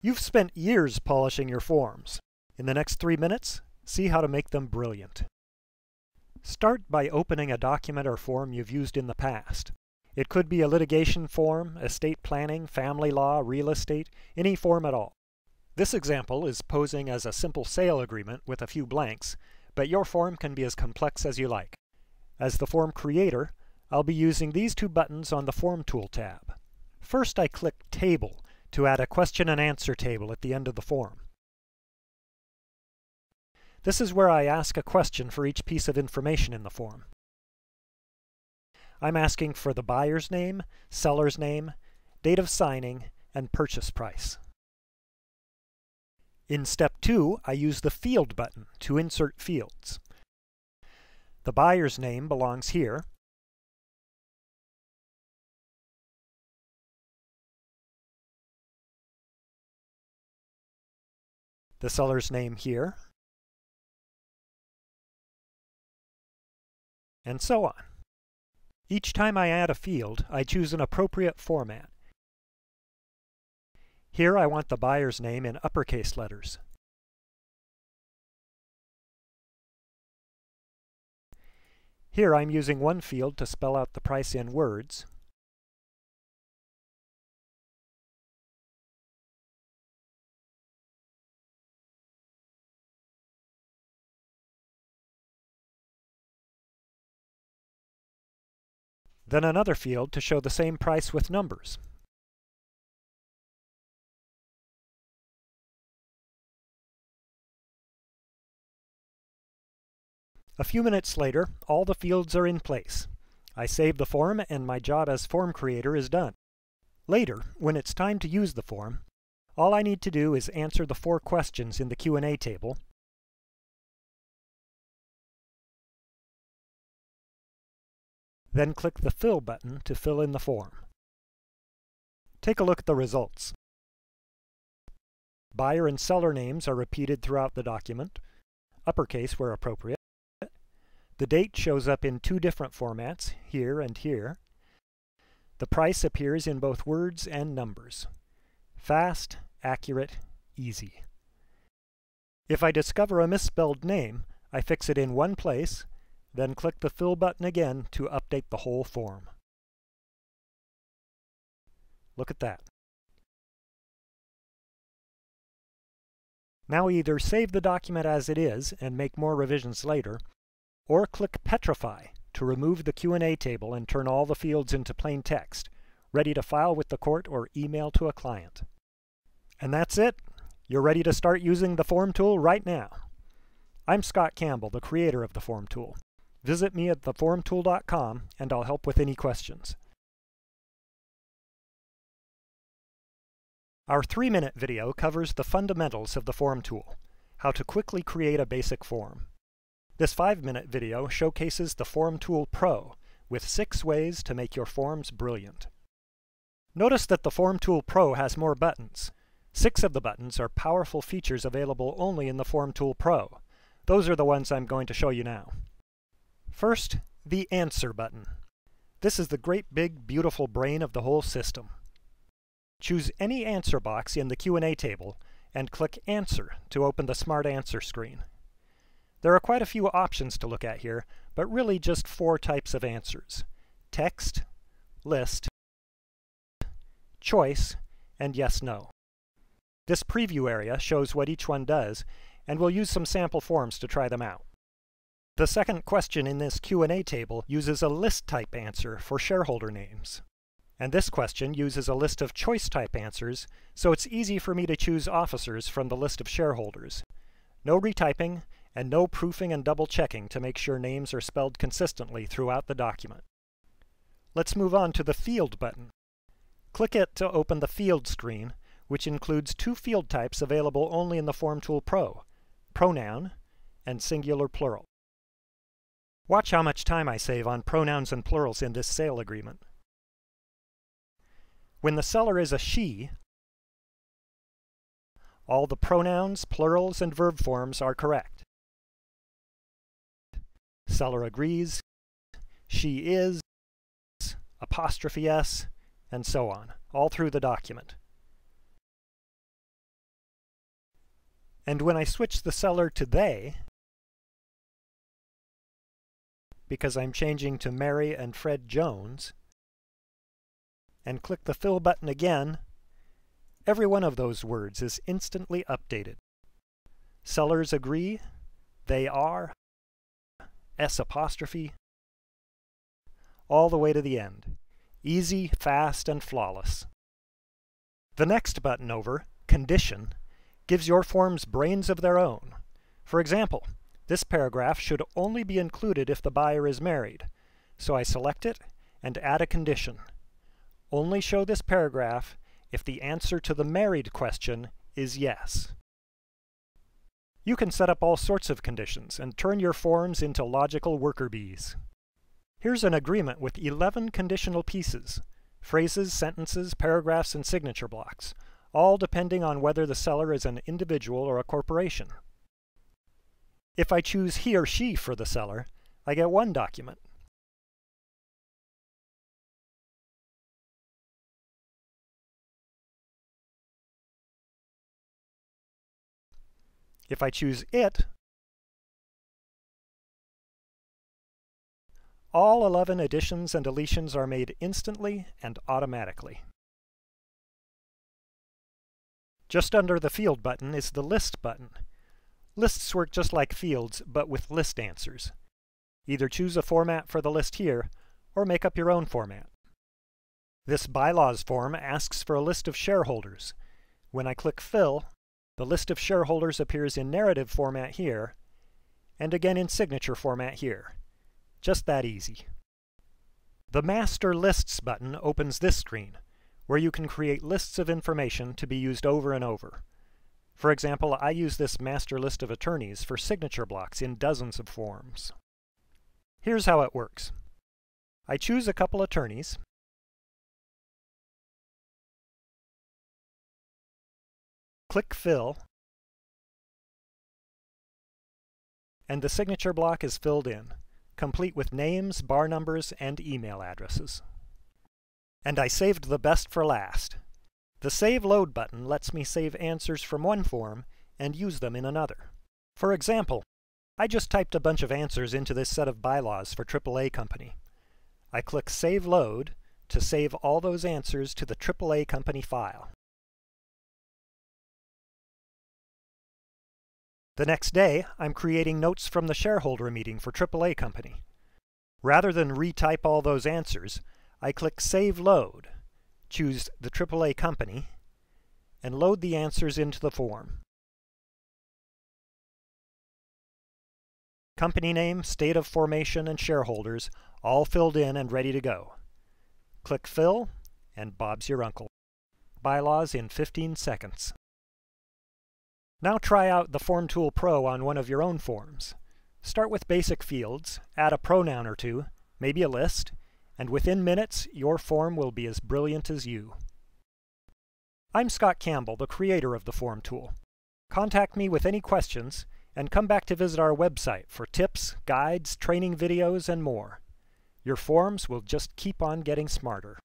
You've spent years polishing your forms. In the next three minutes, see how to make them brilliant. Start by opening a document or form you've used in the past. It could be a litigation form, estate planning, family law, real estate, any form at all. This example is posing as a simple sale agreement with a few blanks, but your form can be as complex as you like. As the form creator, I'll be using these two buttons on the Form Tool tab. First I click Table to add a question and answer table at the end of the form. This is where I ask a question for each piece of information in the form. I'm asking for the buyer's name, seller's name, date of signing, and purchase price. In step 2, I use the Field button to insert fields. The buyer's name belongs here, the seller's name here, and so on. Each time I add a field, I choose an appropriate format. Here I want the buyer's name in uppercase letters. Here I'm using one field to spell out the price in words, then another field to show the same price with numbers. A few minutes later, all the fields are in place. I save the form and my job as form creator is done. Later, when it's time to use the form, all I need to do is answer the four questions in the Q&A table Then click the Fill button to fill in the form. Take a look at the results. Buyer and seller names are repeated throughout the document, uppercase where appropriate. The date shows up in two different formats, here and here. The price appears in both words and numbers. Fast, accurate, easy. If I discover a misspelled name, I fix it in one place then click the Fill button again to update the whole form. Look at that. Now either save the document as it is and make more revisions later, or click Petrify to remove the Q&A table and turn all the fields into plain text, ready to file with the court or email to a client. And that's it. You're ready to start using the Form tool right now. I'm Scott Campbell, the creator of the Form tool. Visit me at theformtool.com and I'll help with any questions. Our three-minute video covers the fundamentals of the Form tool, how to quickly create a basic form. This five-minute video showcases the Form Tool Pro with six ways to make your forms brilliant. Notice that the Form Tool Pro has more buttons. Six of the buttons are powerful features available only in the Form Tool Pro. Those are the ones I'm going to show you now. First, the Answer button. This is the great big beautiful brain of the whole system. Choose any answer box in the Q&A table and click Answer to open the Smart Answer screen. There are quite a few options to look at here, but really just four types of answers. Text, List, Choice, and Yes-No. This preview area shows what each one does, and we'll use some sample forms to try them out. The second question in this Q&A table uses a list type answer for shareholder names. And this question uses a list of choice type answers, so it's easy for me to choose officers from the list of shareholders. No retyping, and no proofing and double checking to make sure names are spelled consistently throughout the document. Let's move on to the Field button. Click it to open the Field screen, which includes two field types available only in the Form Tool Pro, pronoun and singular plural. Watch how much time I save on pronouns and plurals in this sale agreement. When the seller is a she, all the pronouns, plurals, and verb forms are correct. Seller agrees, she is, apostrophe s, and so on, all through the document. And when I switch the seller to they, because I'm changing to Mary and Fred Jones, and click the Fill button again, every one of those words is instantly updated. Sellers agree, they are, S apostrophe, all the way to the end. Easy, fast, and flawless. The next button over, Condition, gives your forms brains of their own. For example, this paragraph should only be included if the buyer is married, so I select it and add a condition. Only show this paragraph if the answer to the married question is yes. You can set up all sorts of conditions and turn your forms into logical worker bees. Here's an agreement with 11 conditional pieces, phrases, sentences, paragraphs, and signature blocks, all depending on whether the seller is an individual or a corporation. If I choose he or she for the seller, I get one document. If I choose it, All 11 additions and deletions are made instantly and automatically. Just under the Field button is the List button. Lists work just like fields, but with list answers. Either choose a format for the list here, or make up your own format. This bylaws form asks for a list of shareholders. When I click Fill, the list of shareholders appears in narrative format here, and again in signature format here. Just that easy. The Master Lists button opens this screen, where you can create lists of information to be used over and over. For example, I use this master list of attorneys for signature blocks in dozens of forms. Here's how it works. I choose a couple attorneys, click Fill, and the signature block is filled in complete with names, bar numbers, and email addresses. And I saved the best for last. The Save Load button lets me save answers from one form and use them in another. For example, I just typed a bunch of answers into this set of bylaws for AAA Company. I click Save Load to save all those answers to the AAA Company file. The next day, I'm creating notes from the shareholder meeting for AAA Company. Rather than retype all those answers, I click Save Load, choose the AAA Company, and load the answers into the form. Company name, state of formation, and shareholders all filled in and ready to go. Click Fill, and Bob's your uncle. Bylaws in 15 seconds. Now try out the Form Tool Pro on one of your own forms. Start with basic fields, add a pronoun or two, maybe a list, and within minutes your form will be as brilliant as you. I'm Scott Campbell, the creator of the Form Tool. Contact me with any questions, and come back to visit our website for tips, guides, training videos, and more. Your forms will just keep on getting smarter.